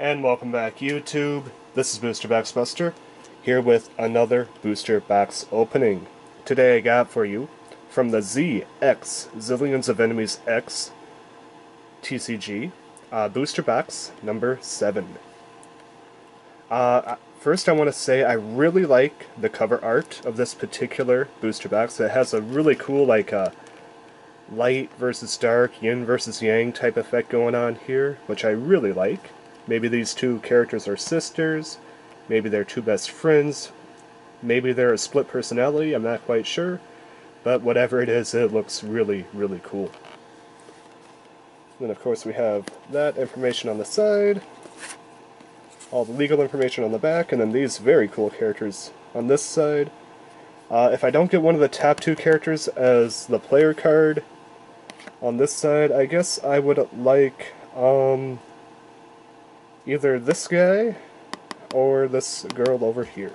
And welcome back YouTube. This is Booster Box Buster, here with another Booster Box opening. Today I got for you, from the ZX, Zillions of Enemies X TCG, uh, Booster Box number 7. Uh, first I want to say I really like the cover art of this particular Booster Box. It has a really cool, like, uh, light versus dark, yin versus yang type effect going on here, which I really like. Maybe these two characters are sisters, maybe they're two best friends, maybe they're a split personality, I'm not quite sure, but whatever it is, it looks really, really cool. Then of course we have that information on the side, all the legal information on the back, and then these very cool characters on this side. Uh, if I don't get one of the top two characters as the player card, on this side, I guess I would like um, either this guy or this girl over here.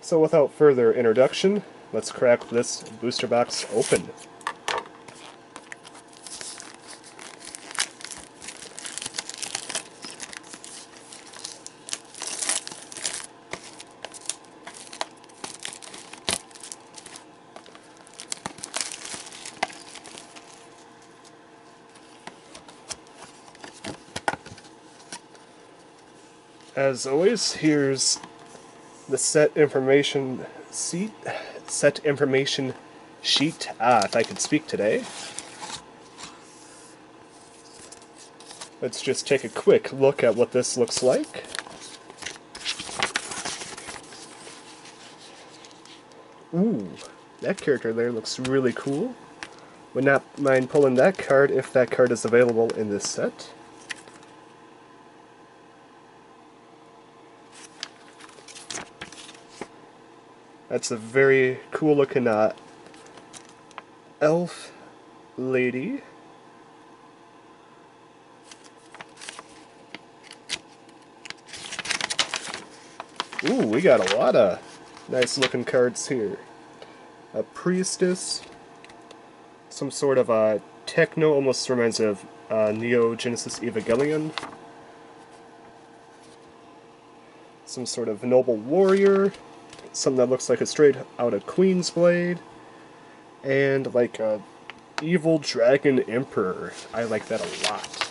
So without further introduction, let's crack this booster box open. As always, here's the set information sheet. Set information sheet. Ah, if I could speak today. Let's just take a quick look at what this looks like. Ooh, that character there looks really cool. Would not mind pulling that card if that card is available in this set. That's a very cool looking uh, elf lady. Ooh, we got a lot of nice looking cards here. A priestess, some sort of a techno, almost reminds of uh, Neon Genesis Evangelion. Some sort of noble warrior, something that looks like a straight out of Queen's Blade, and like a evil dragon emperor. I like that a lot.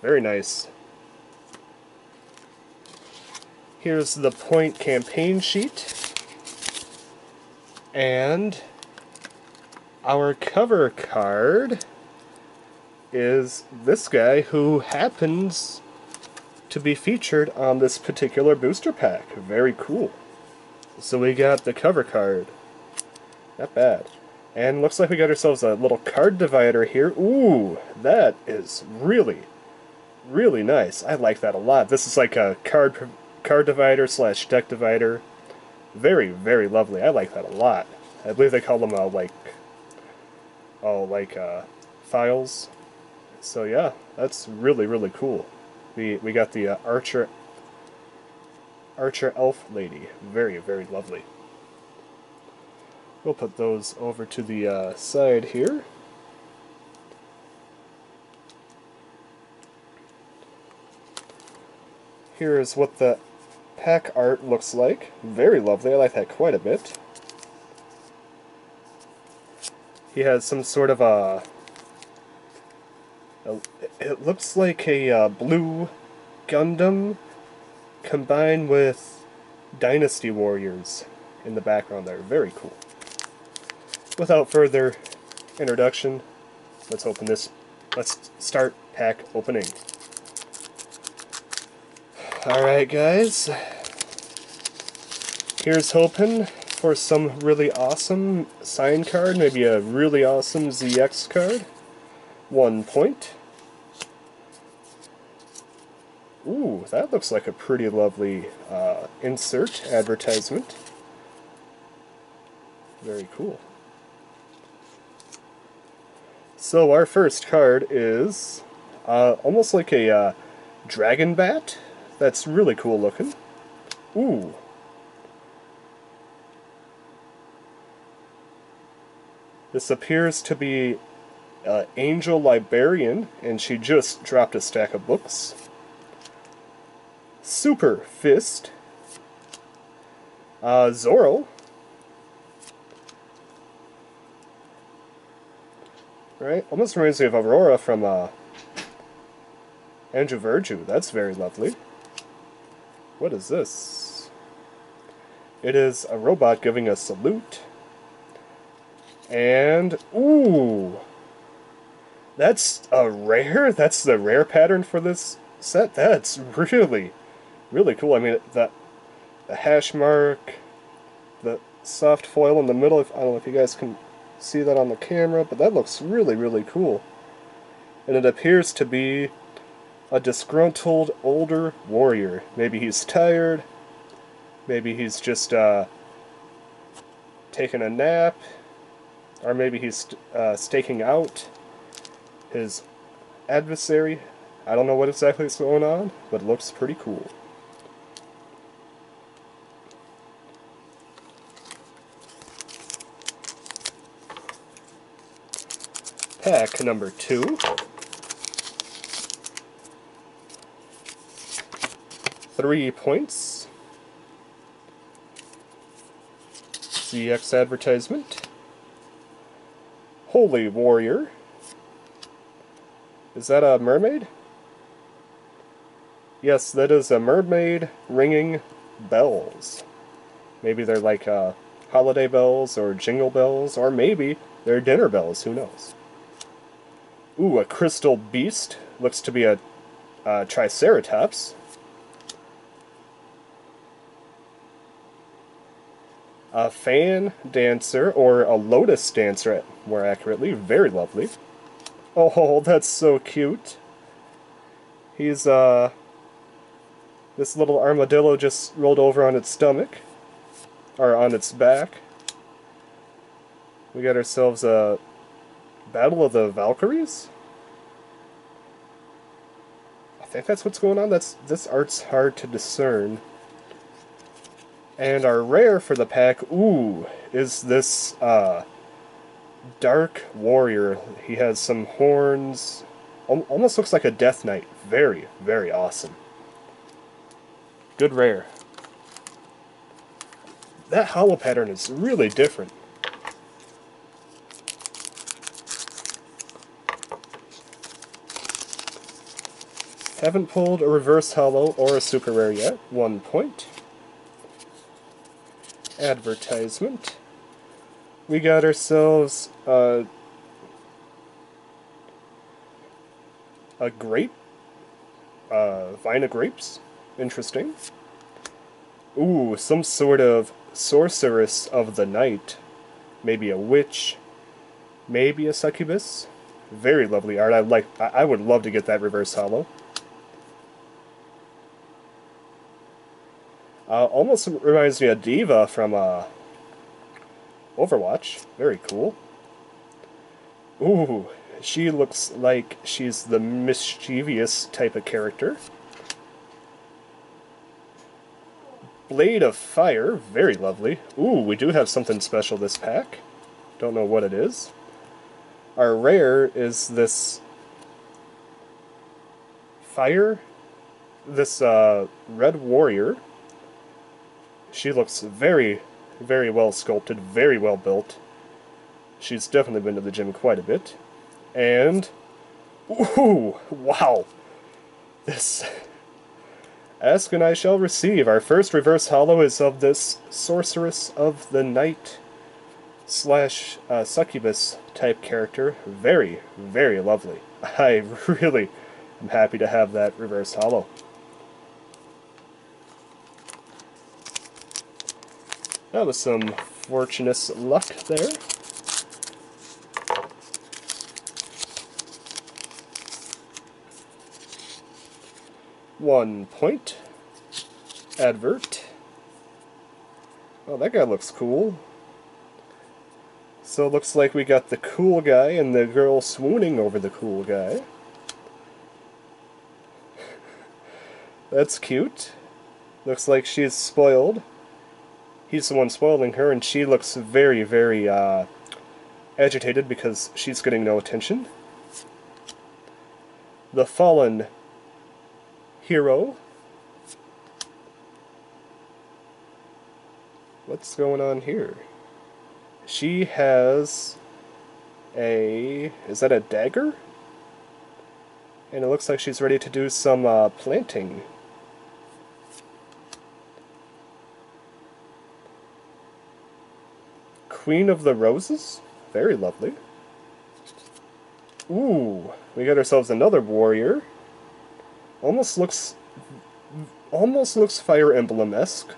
Very nice. Here's the point campaign sheet. And our cover card is this guy who happens to be featured on this particular booster pack. Very cool. So we got the cover card. Not bad. And looks like we got ourselves a little card divider here. Ooh, that is really, really nice. I like that a lot. This is like a card card divider slash deck divider. Very, very lovely. I like that a lot. I believe they call them uh, like, oh, like uh, files. So yeah, that's really, really cool. We we got the uh, archer archer elf lady. Very very lovely. We'll put those over to the uh, side here. Here is what the pack art looks like. Very lovely. I like that quite a bit. He has some sort of a it looks like a uh, blue Gundam combined with Dynasty Warriors in the background there. Very cool. Without further introduction, let's open this. Let's start pack opening. Alright guys, here's hoping for some really awesome sign card, maybe a really awesome ZX card. One point. Ooh, that looks like a pretty lovely uh, insert advertisement. Very cool. So our first card is uh, almost like a uh, dragon bat. That's really cool looking. Ooh. This appears to be uh, Angel Librarian, and she just dropped a stack of books. Super Fist. Uh. Right? Almost reminds me of Aurora from uh, Angelvirtue. That's very lovely. What is this? It is a robot giving a salute. And, ooh! That's a rare? That's the rare pattern for this set? That's really, really cool. I mean, that the hash mark, the soft foil in the middle, if, I don't know if you guys can see that on the camera, but that looks really, really cool. And it appears to be a disgruntled older warrior. Maybe he's tired, maybe he's just uh, taking a nap, or maybe he's uh, staking out his adversary. I don't know what exactly is going on, but it looks pretty cool. Pack number two. Three points. ZX advertisement. Holy Warrior. Is that a mermaid? Yes, that is a mermaid ringing bells. Maybe they're like uh, holiday bells or jingle bells, or maybe they're dinner bells, who knows. Ooh, a crystal beast. Looks to be a, a triceratops. A fan dancer, or a lotus dancer, more accurately. Very lovely. Oh, that's so cute. He's, uh... This little armadillo just rolled over on its stomach. Or on its back. We got ourselves a Battle of the Valkyries? I think that's what's going on. That's This art's hard to discern. And our rare for the pack, ooh, is this uh, Dark Warrior. He has some horns. Almost looks like a Death Knight. Very, very awesome. Good rare. That hollow pattern is really different. Haven't pulled a reverse hollow or a super rare yet. One point advertisement. We got ourselves uh, a grape, uh, vine of grapes. Interesting. Ooh, some sort of sorceress of the night. Maybe a witch. Maybe a succubus. Very lovely art. I like. I would love to get that reverse hollow. Uh, almost reminds me of D.Va from uh, Overwatch. Very cool. Ooh, she looks like she's the mischievous type of character. Blade of Fire, very lovely. Ooh, we do have something special this pack. Don't know what it is. Our rare is this fire, this uh, red warrior she looks very, very well sculpted, very well built. She's definitely been to the gym quite a bit. And, ooh, wow. This, ask and I shall receive. Our first reverse hollow is of this Sorceress of the Night slash uh, succubus type character. Very, very lovely. I really am happy to have that reverse hollow. That was some fortunate luck there. One point. Advert. Oh, that guy looks cool. So it looks like we got the cool guy and the girl swooning over the cool guy. That's cute. Looks like she's spoiled he's the one spoiling her, and she looks very, very uh, agitated because she's getting no attention. the fallen hero. What's going on here? She has a... is that a dagger? And it looks like she's ready to do some uh, planting. Queen of the Roses? Very lovely. Ooh, we got ourselves another warrior. Almost looks... Almost looks Fire Emblem-esque.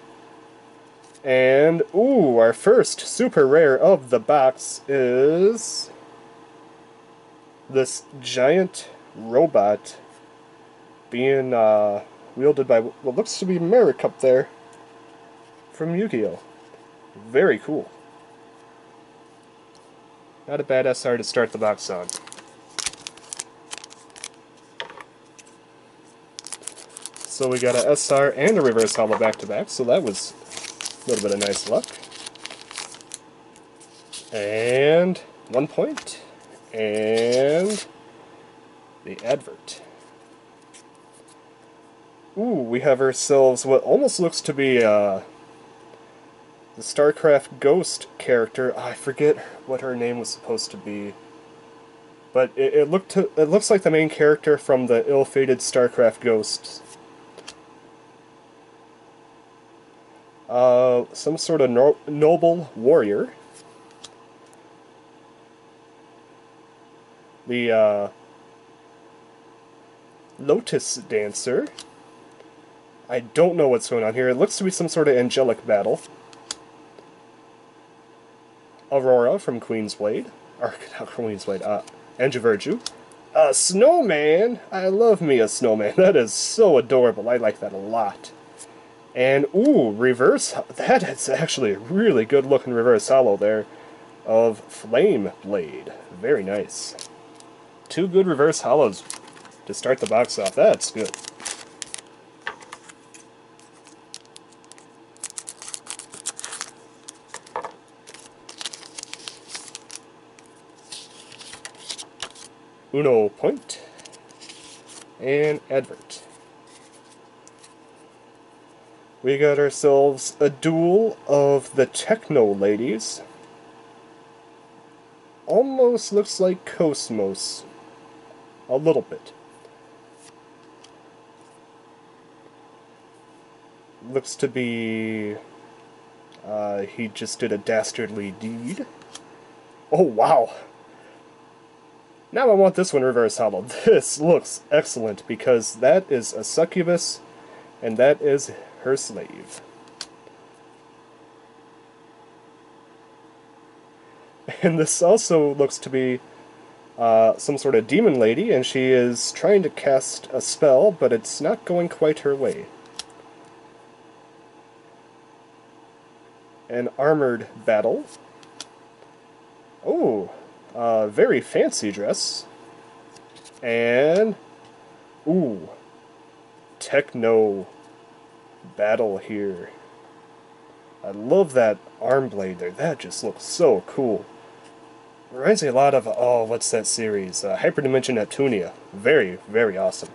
And, ooh, our first super rare of the box is... This giant robot being uh, wielded by what looks to be Marik up there from Yu-Gi-Oh! Very cool. Not a bad SR to start the box on. So we got a SR and a reverse holo back to back, so that was a little bit of nice luck. And one point. And the advert. Ooh, we have ourselves what almost looks to be uh, the StarCraft Ghost character. I forget what her name was supposed to be. But it, it looked to, it looks like the main character from the ill-fated StarCraft Ghosts. Uh, some sort of no noble warrior. The uh, Lotus Dancer. I don't know what's going on here. It looks to be some sort of angelic battle. Aurora from Queen's Blade. Or, not Queen's Blade, uh, Angelvirtue. A snowman! I love me a snowman. That is so adorable. I like that a lot. And, ooh, reverse... That is actually a really good looking reverse holo there of Flame Blade. Very nice. Two good reverse hollows to start the box off. That's good. Uno point and advert. We got ourselves a duel of the Techno Ladies. Almost looks like Cosmos. A little bit. looks to be... Uh, he just did a dastardly deed. Oh, wow! Now I want this one reverse holo. This looks excellent because that is a succubus and that is her slave. And this also looks to be uh, some sort of demon lady, and she is trying to cast a spell, but it's not going quite her way. an armored battle. Oh, uh, very fancy dress. And, ooh, techno battle here. I love that arm blade there. That just looks so cool. Reminds me a lot of, oh, what's that series? Uh, Hyperdimension Neptunia. Very, very awesome.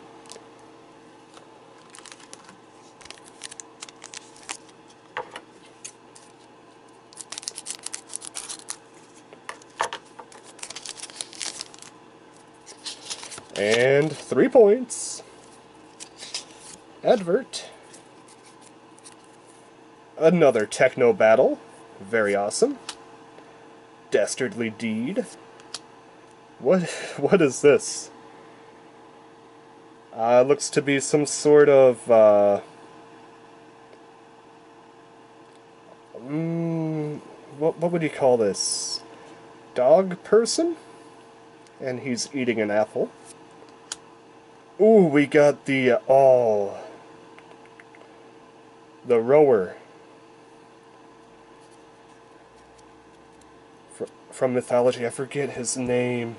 And three points. Advert. Another techno battle. Very awesome. Dastardly deed. What what is this? Uh, looks to be some sort of uh, mm, what what would you call this? Dog person? And he's eating an apple. Ooh, we got the, uh, oh, the rower. from mythology, I forget his name.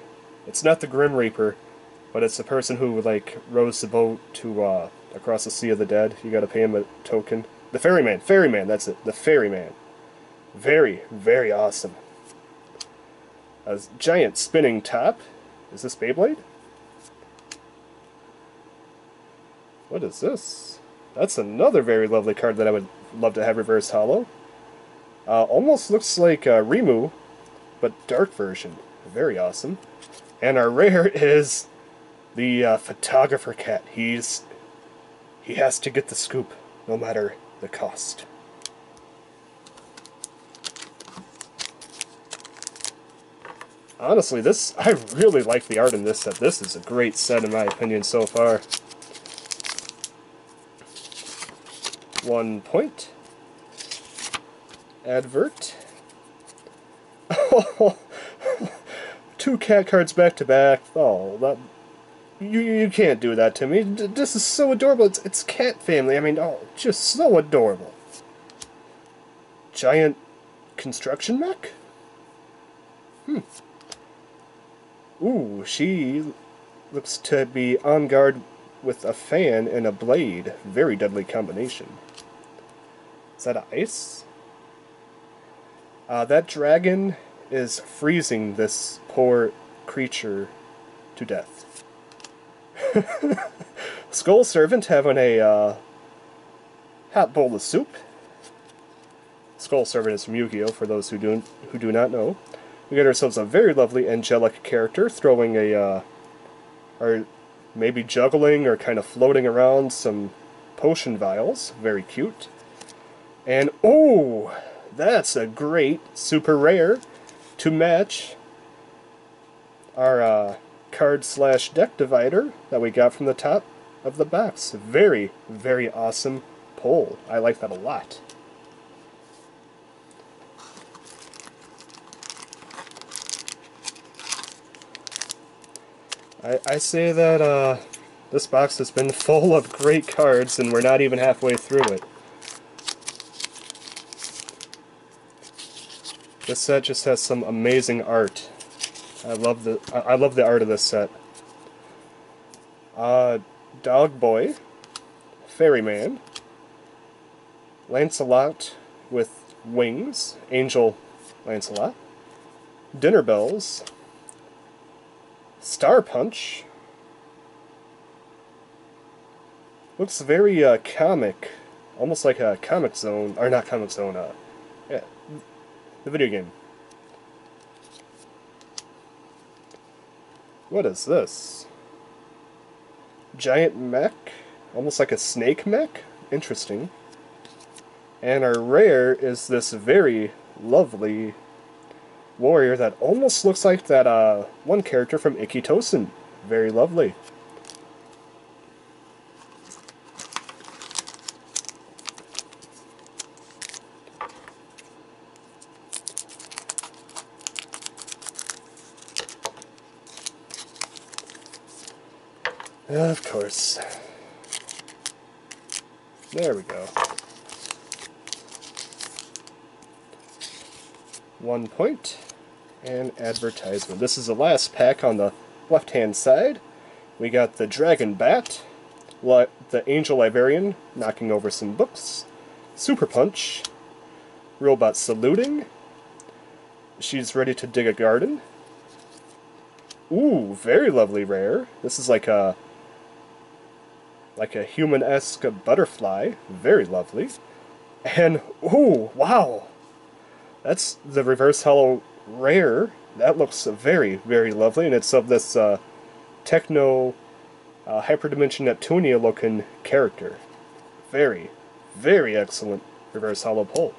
It's not the Grim Reaper, but it's the person who, like, rows the boat to, uh, across the Sea of the Dead. You gotta pay him a token. The Ferryman, Ferryman, that's it, the Ferryman. Very, very awesome. A giant spinning top. Is this Beyblade? What is this? That's another very lovely card that I would love to have reverse hollow. Uh, almost looks like a Rimu, but dark version. Very awesome. And our rare is the uh, photographer cat. He's he has to get the scoop, no matter the cost. Honestly, this I really like the art in this set. This is a great set in my opinion so far. One point. Advert. Two cat cards back to back. Oh, that you you can't do that to me. This is so adorable. It's it's cat family. I mean, oh, just so adorable. Giant construction mech. Hmm. Ooh, she looks to be on guard with a fan and a blade. Very deadly combination. That ice? Uh, that dragon is freezing this poor creature to death. Skull Servant having a uh, hot bowl of soup. Skull Servant is from Yu-Gi-Oh! for those who do who do not know. We get ourselves a very lovely angelic character throwing a, uh, or maybe juggling or kind of floating around some potion vials. Very cute. And, oh, that's a great super rare to match our uh, card slash deck divider that we got from the top of the box. Very, very awesome pull. I like that a lot. I, I say that uh, this box has been full of great cards and we're not even halfway through it. This set just has some amazing art. I love the I love the art of this set. Uh, Dog Boy, Ferryman, Lancelot with wings, Angel Lancelot, Dinner Bells, Star Punch. Looks very uh, comic, almost like a Comix Zone, or not Comix Zone, uh, yeah, the video game. What is this? Giant mech? Almost like a snake mech? Interesting. And our rare is this very lovely warrior that almost looks like that uh, one character from Ikki Tousen. Very lovely. Of course. There we go. One point and advertisement. This is the last pack on the left-hand side. We got the Dragon Bat, the Angel Librarian knocking over some books, Super Punch, Robot saluting, she's ready to dig a garden. Ooh, very lovely rare. This is like a like a human-esque butterfly. Very lovely. And, ooh, wow! That's the reverse hollow rare. That looks very, very lovely, and it's of this uh, techno uh, hyperdimension Neptunia looking character. Very, very excellent reverse hollow pull.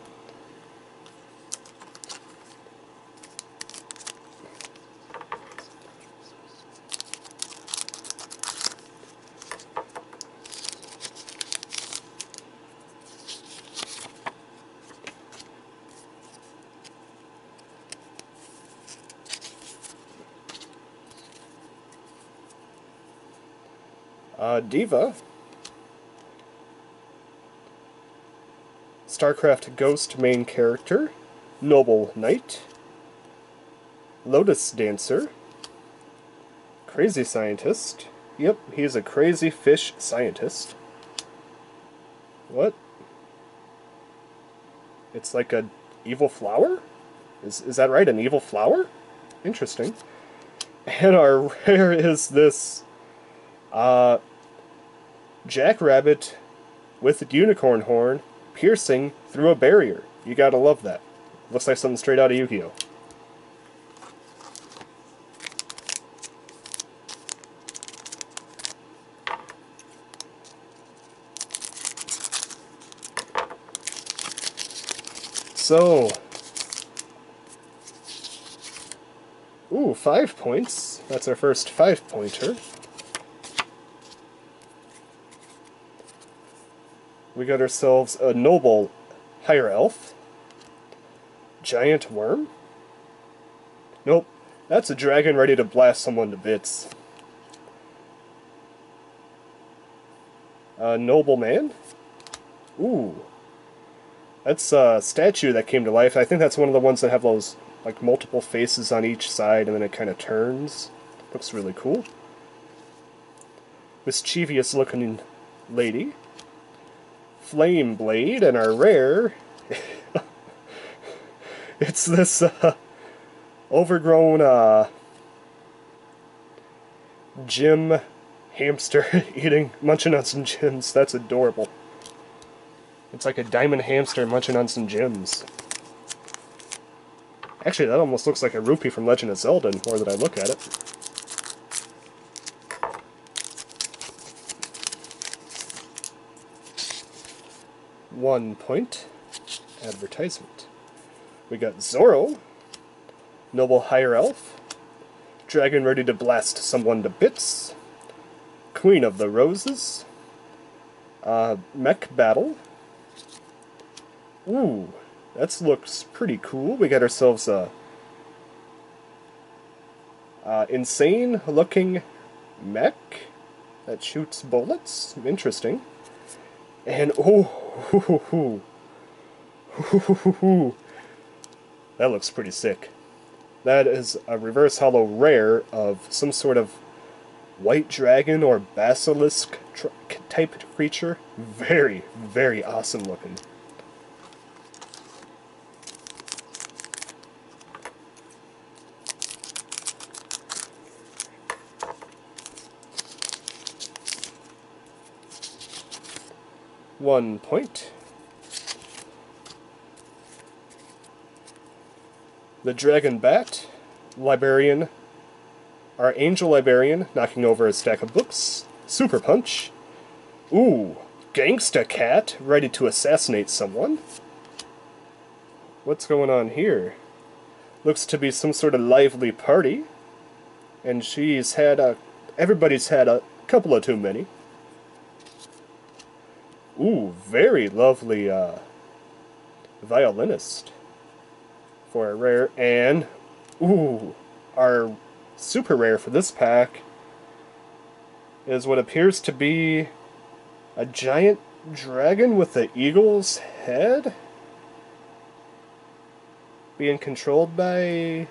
D.Va. StarCraft Ghost main character. Noble Knight. Lotus Dancer. Crazy Scientist. Yep, he's a crazy fish scientist. What? It's like a evil flower? Is, is that right, an evil flower? Interesting. And our rare is this uh, Jackrabbit with unicorn horn piercing through a barrier. You gotta love that. Looks like something straight out of Yu-Gi-Oh! So, ooh, five points. That's our first five pointer. We got ourselves a noble higher elf. Giant worm? Nope, that's a dragon ready to blast someone to bits. A noble man? Ooh, that's a statue that came to life. I think that's one of the ones that have those like multiple faces on each side and then it kind of turns. Looks really cool. Mischievous looking lady. Flame Blade and our rare. it's this uh, overgrown uh, gym hamster eating, munching on some gems. That's adorable. It's like a diamond hamster munching on some gems. Actually, that almost looks like a rupee from Legend of Zelda, more that I look at it. One point. Advertisement. We got Zoro, Noble Higher Elf, Dragon ready to blast someone to bits, Queen of the Roses, uh, Mech Battle, Ooh, that looks pretty cool. We got ourselves a uh, insane looking mech that shoots bullets. Interesting. And oh, that looks pretty sick. That is a reverse hollow rare of some sort of white dragon or basilisk type creature. Very, very awesome looking. One point. The Dragon Bat, Librarian, our Angel Librarian, knocking over a stack of books. Super Punch. Ooh, Gangsta Cat, ready to assassinate someone. What's going on here? Looks to be some sort of lively party. And she's had a... Everybody's had a couple of too many. Ooh, very lovely uh, violinist for a rare. And, ooh, our super rare for this pack is what appears to be a giant dragon with the eagle's head being controlled by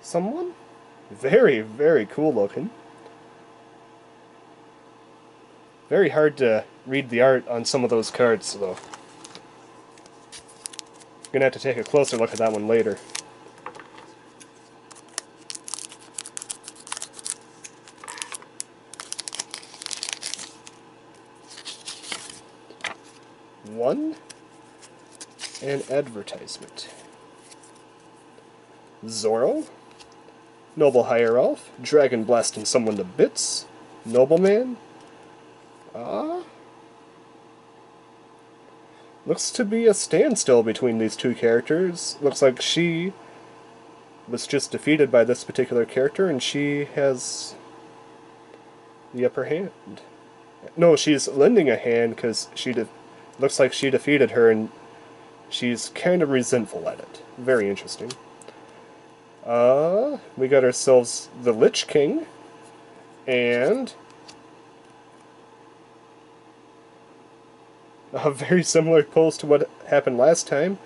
someone. Very, very cool looking. Very hard to read the art on some of those cards, though. Gonna have to take a closer look at that one later. One, and advertisement. Zoro, Noble Higher Elf, Dragon blasting someone to bits, Nobleman. Uh, looks to be a standstill between these two characters. Looks like she was just defeated by this particular character, and she has the upper hand. No, she's lending a hand because she looks like she defeated her, and she's kind of resentful at it. Very interesting. Uh, we got ourselves the Lich King, and a very similar pose to what happened last time.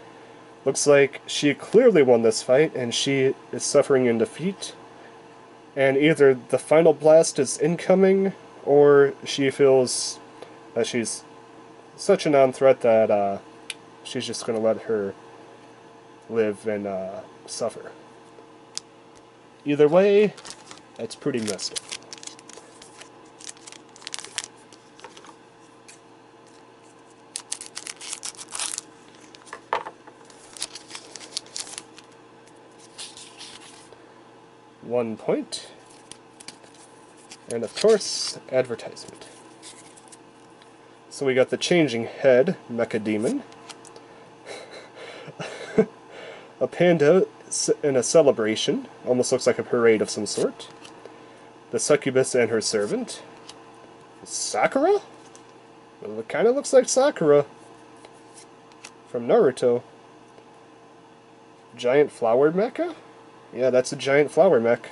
Looks like she clearly won this fight, and she is suffering in defeat. And either the final blast is incoming, or she feels that she's such a non-threat that uh, she's just going to let her live and uh, suffer. Either way, that's pretty messed up. One. And of course, advertisement. So we got the changing head, Mecha Demon. a panda in a celebration, almost looks like a parade of some sort. The succubus and her servant. Sakura? Well, it kind of looks like Sakura from Naruto. Giant flower mecha? Yeah, that's a giant flower mech.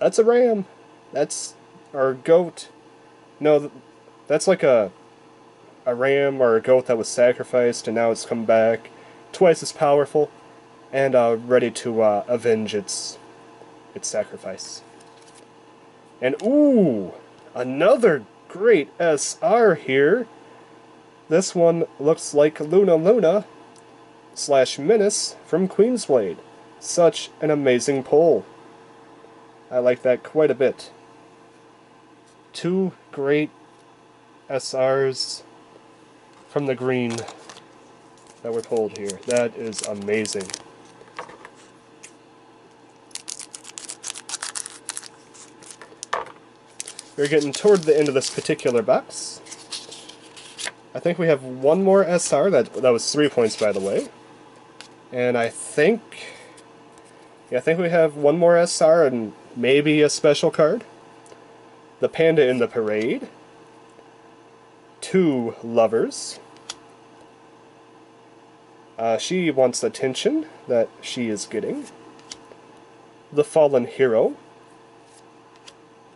That's a ram. That's our goat. No, that's like a a ram or a goat that was sacrificed and now it's come back, twice as powerful, and uh, ready to uh, avenge its its sacrifice. And ooh, another great SR here. This one looks like Luna Luna slash Menace from Queensblade. Such an amazing pull. I like that quite a bit. Two great SRs from the green that were pulled here. That is amazing. We're getting toward the end of this particular box. I think we have one more SR, that, that was three points by the way. And I think... Yeah, I think we have one more SR and maybe a special card. The Panda in the Parade. Two Lovers. Uh, she wants attention that she is getting. The Fallen Hero.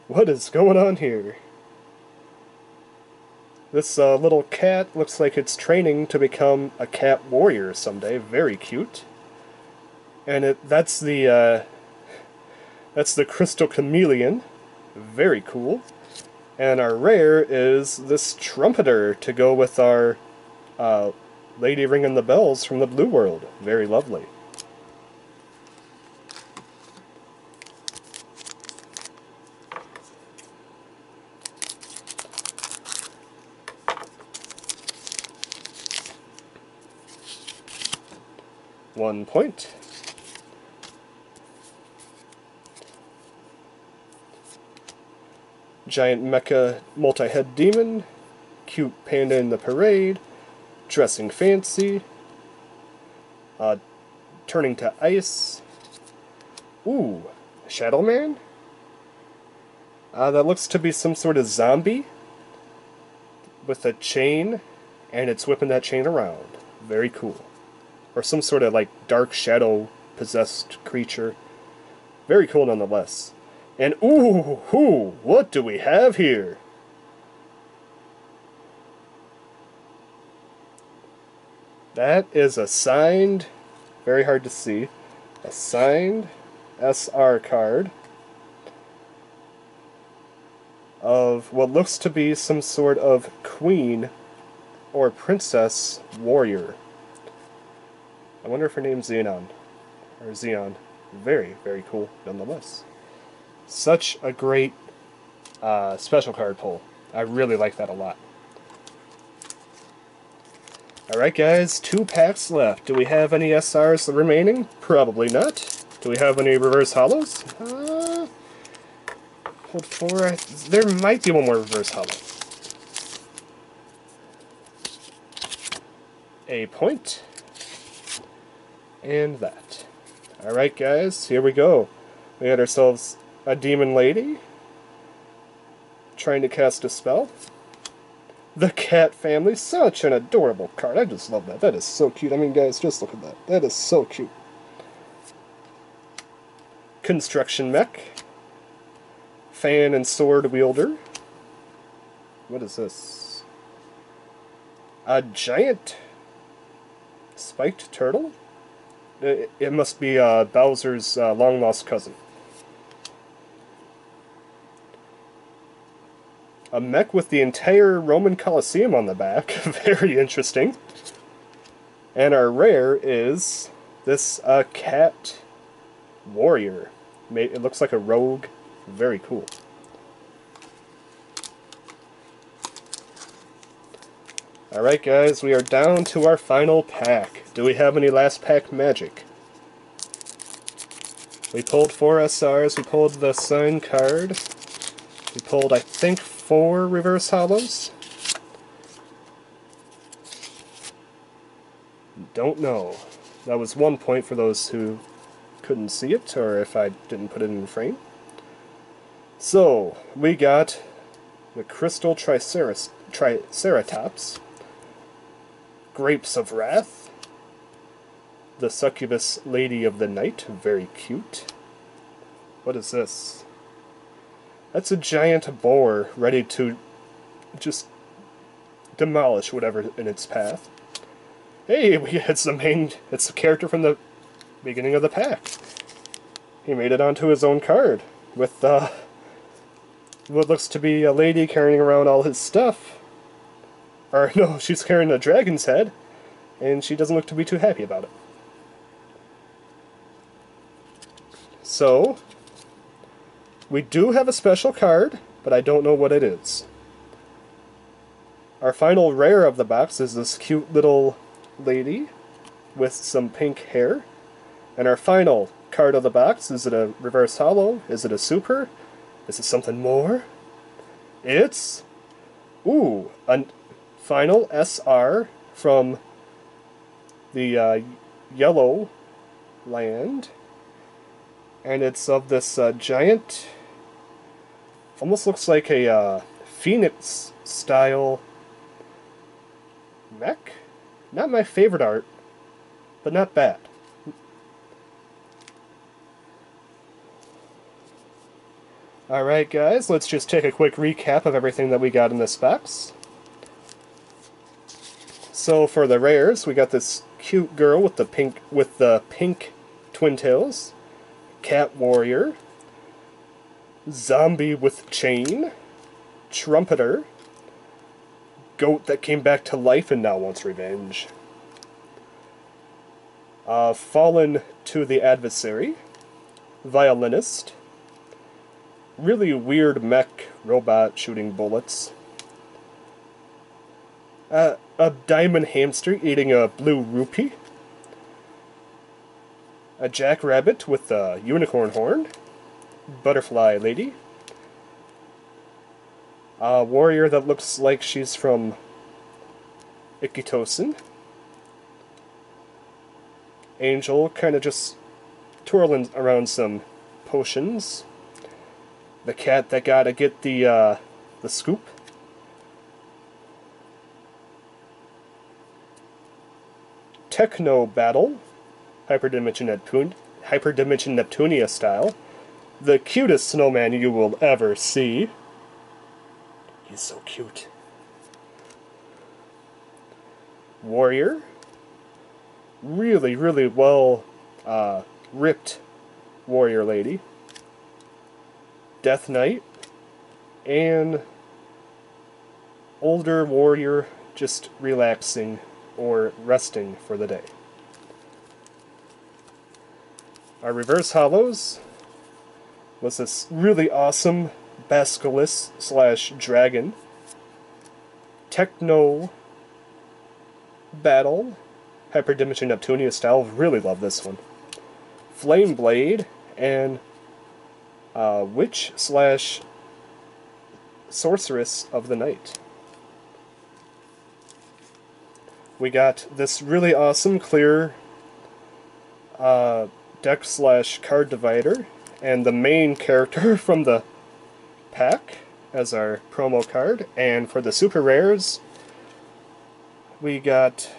What is going on here? This uh, little cat looks like it's training to become a cat warrior someday. Very cute. And it, that's the uh, that's the crystal chameleon. Very cool. And our rare is this trumpeter to go with our uh, lady ringing the bells from the blue world. Very lovely. One point. Giant mecha multi-head demon, cute panda in the parade, dressing fancy, uh, turning to ice. Ooh, Shadow Man? Uh, that looks to be some sort of zombie with a chain, and it's whipping that chain around. Very cool or some sort of like dark shadow possessed creature. Very cool nonetheless. And ooh, ooh, what do we have here? That is a signed, very hard to see, a signed SR card of what looks to be some sort of queen or princess warrior. I wonder if her name's Xenon. Or Xeon. Very, very cool nonetheless. Such a great uh, special card pull. I really like that a lot. Alright guys, two packs left. Do we have any SRs remaining? Probably not. Do we have any reverse hollows? Uh, hold four. There might be one more reverse hollow. A point and that. Alright guys, here we go. We had ourselves a demon lady trying to cast a spell. The cat family, such an adorable card. I just love that. That is so cute. I mean, guys, just look at that. That is so cute. Construction mech. Fan and sword wielder. What is this? A giant spiked turtle? It, must be uh, Bowser's uh, long-lost cousin. A mech with the entire Roman Colosseum on the back. Very interesting. And our rare is this uh, cat warrior. It looks like a rogue. Very cool. Alright guys, we are down to our final pack. Do we have any last pack magic? We pulled four SRs, we pulled the sign card. We pulled, I think, four reverse holos. Don't know. That was one point for those who couldn't see it, or if I didn't put it in frame. So, we got the Crystal Triceratops, Grapes of Wrath, the Succubus Lady of the Night, very cute. What is this? That's a giant boar ready to just demolish whatever in its path. Hey, it's the main, it's the character from the beginning of the pack. He made it onto his own card with uh, what looks to be a lady carrying around all his stuff. Or no, she's carrying a dragon's head, and she doesn't look to be too happy about it. So, we do have a special card, but I don't know what it is. Our final rare of the box is this cute little lady with some pink hair. And our final card of the box, is it a reverse holo? Is it a super? Is it something more? It's, ooh, a final SR from the uh, Yellow Land. And it's of this uh, giant, almost looks like a uh, Phoenix style mech? Not my favorite art, but not bad. Alright guys, let's just take a quick recap of everything that we got in the box. So for the rares, we got this cute girl with the pink with the pink twin tails, cat warrior, zombie with chain, trumpeter, goat that came back to life and now wants revenge. Uh, fallen to the adversary, violinist, really weird mech robot shooting bullets. Uh, a diamond hamster eating a blue rupee. A jackrabbit with a unicorn horn. Butterfly lady. A warrior that looks like she's from Ikki Tousen. Angel kind of just twirling around some potions the cat that gotta get the uh, the scoop. Techno Battle, Hyperdimension Neptune, Hyperdimension Neptunia style, the cutest snowman you will ever see. He's so cute. Warrior, really, really well uh, ripped warrior lady. Death Knight, and older warrior just relaxing or resting for the day. Our reverse holos was this really awesome Basilisk slash dragon techno battle hyperdimension Neptunia style. Really love this one. Flame Blade and uh, witch slash sorceress of the night. We got this really awesome clear uh, deck slash card divider and the main character from the pack as our promo card. And for the super rares, we got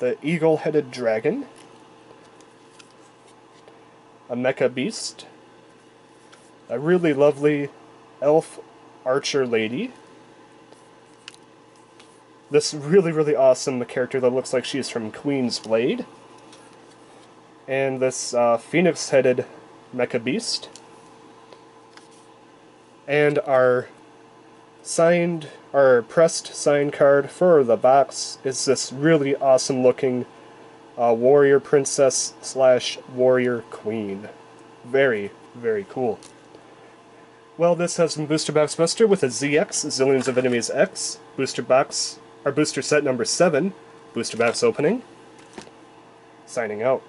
the eagle-headed dragon, a mecha beast, a really lovely elf archer lady. This really, really awesome character that looks like she's from Queen's Blade. And this uh, phoenix-headed mecha beast. And our signed, our pressed sign card for the box is this really awesome looking uh, warrior princess slash warrior queen. Very, very cool. Well, this has been Booster Box Buster with a ZX, Zillions of Enemies X, Booster Box, our booster set number 7, Booster Box opening. Signing out.